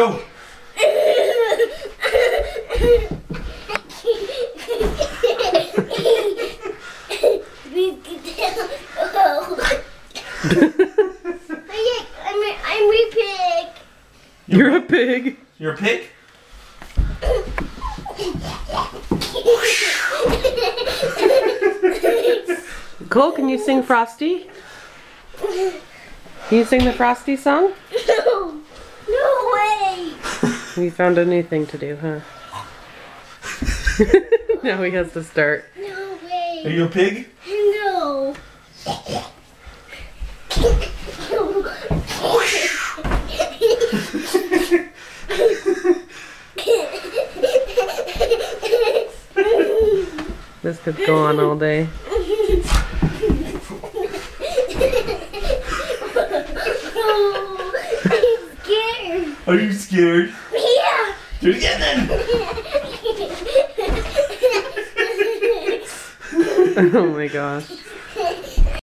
Go. You're a pig. You're a pig? Cole, can you sing Frosty? Can you sing the Frosty song? No. No. We found a new thing to do, huh? now he has to start. No Are you a pig? No. This could go on all day. Oh, I'm scared. Are you scared? Do it again then. oh my gosh.